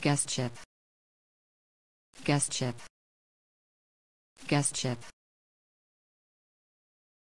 Guest chip. Guest chip. Guest chip.